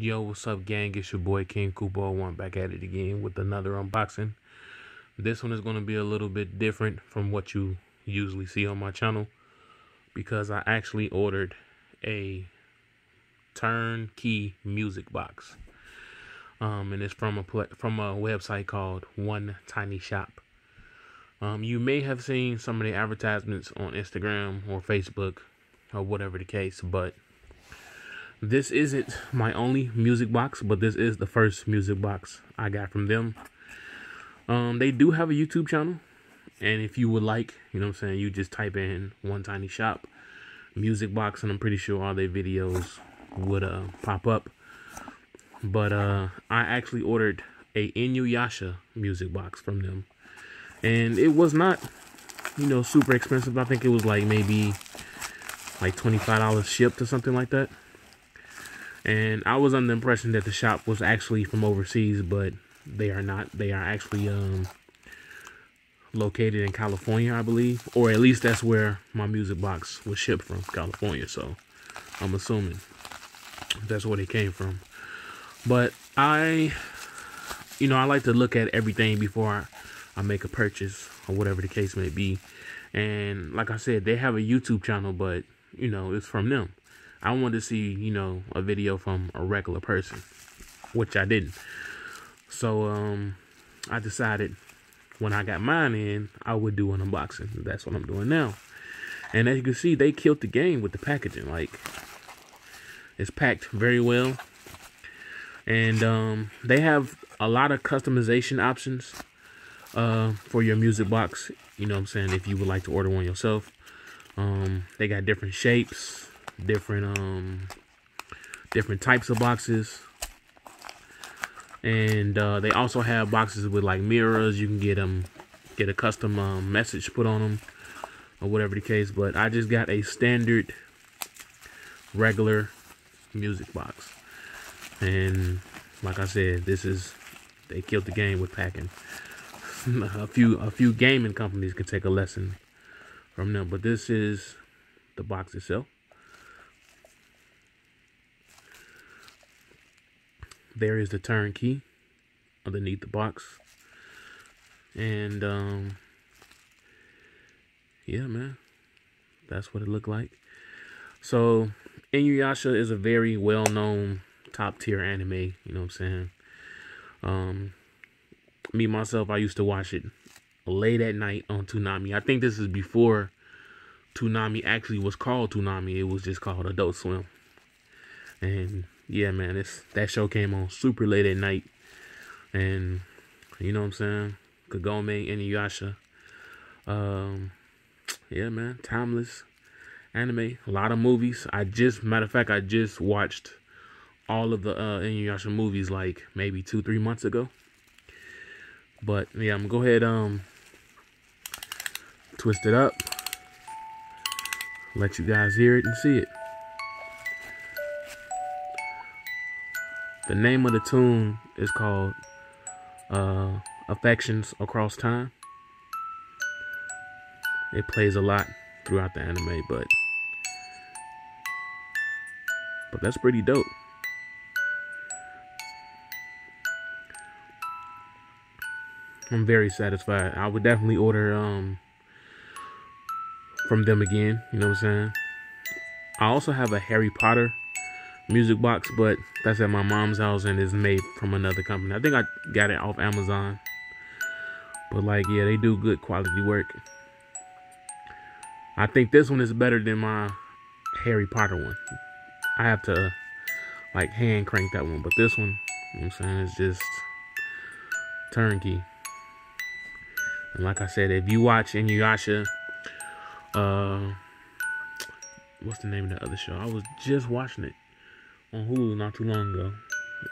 Yo, what's up, gang? It's your boy King Koopa. One back at it again with another unboxing. This one is going to be a little bit different from what you usually see on my channel because I actually ordered a turnkey music box. Um, and it's from a from a website called One Tiny Shop. Um, you may have seen some of the advertisements on Instagram or Facebook or whatever the case, but this isn't my only music box, but this is the first music box I got from them. Um, they do have a YouTube channel, and if you would like, you know what I'm saying, you just type in One Tiny Shop music box, and I'm pretty sure all their videos would uh pop up. But uh, I actually ordered a Inuyasha music box from them, and it was not, you know, super expensive. I think it was like maybe like $25 shipped or something like that. And I was under the impression that the shop was actually from overseas, but they are not. They are actually um, located in California, I believe. Or at least that's where my music box was shipped from, California. So I'm assuming that's where they came from. But I, you know, I like to look at everything before I, I make a purchase or whatever the case may be. And like I said, they have a YouTube channel, but, you know, it's from them. I wanted to see, you know, a video from a regular person, which I didn't. So um, I decided when I got mine in, I would do an unboxing. That's what I'm doing now. And as you can see, they killed the game with the packaging. Like, it's packed very well. And um, they have a lot of customization options uh, for your music box. You know what I'm saying? If you would like to order one yourself. Um, they got different shapes, different um different types of boxes. And uh, they also have boxes with like mirrors. You can get them get a custom um, message put on them or whatever the case. But i just got a standard regular music box. And like i said this is they killed the game with packing. A few a few gaming companies can take a lesson from them. But this is the box itself there is the turnkey underneath the box. And um yeah, man. That's what it looked like. So Inuyasha is a very well known top tier anime, you know what I'm saying? Um me myself, I used to watch it late at night on Toonami. I think this is before Toonami actually was called Toonami. It was just called Adult Swim. And yeah, man, it's that show came on super late at night, and you know what I'm saying, Kagome Inuyasha. Um, yeah, man, timeless anime. A lot of movies. I just, matter of fact, I just watched all of the uh, Inuyasha movies like maybe two, three months ago. But yeah, I'm gonna go ahead um twist it up, let you guys hear it and see it. The name of the tune is called uh, Affections Across Time. It plays a lot throughout the anime, but but that's pretty dope. I'm very satisfied. I would definitely order um from them again, you know what I'm saying? I also have a Harry Potter music box, but that's at my mom's house and is made from another company. I think I got it off Amazon. But like, yeah, they do good quality work. I think this one is better than my Harry Potter one. I have to like hand crank that one, but this one, you know I'm saying, is just turnkey. And like I said, if you watch Inuyasha, uh, what's the name of the other show? I was just watching it on Hulu not too long ago.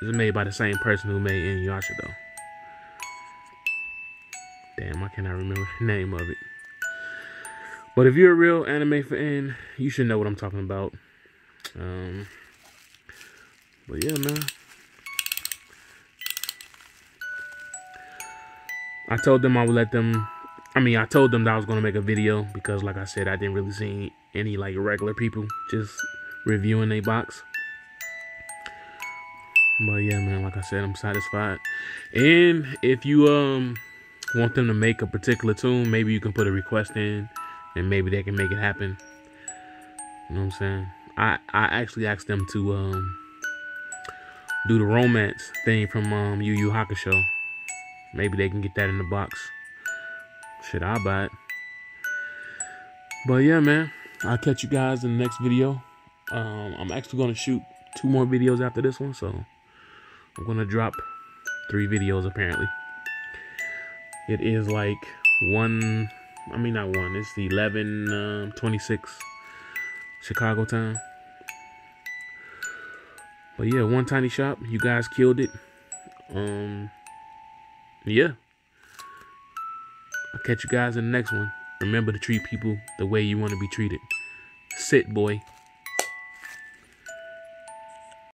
It's made by the same person who made Inuyasha though. Damn, I cannot remember the name of it. But if you're a real anime fan, you should know what I'm talking about. Um, but yeah, man. I told them I would let them. I mean, I told them that I was gonna make a video because, like I said, I didn't really see any like regular people just reviewing a box. But yeah, man, like I said, I'm satisfied. And if you um want them to make a particular tune, maybe you can put a request in and maybe they can make it happen. You know what I'm saying? I I actually asked them to um do the romance thing from um Yu Yu Hakusho. Maybe they can get that in the box. Should I'll buy it. But yeah, man, I'll catch you guys in the next video. Um, I'm actually gonna shoot two more videos after this one, so I'm gonna drop three videos apparently. It is like one, I mean not one. It's the 11 um, 26 Chicago time. But yeah, one tiny shop. You guys killed it. Um, yeah. I'll catch you guys in the next one. Remember to treat people the way you want to be treated. Sit, boy.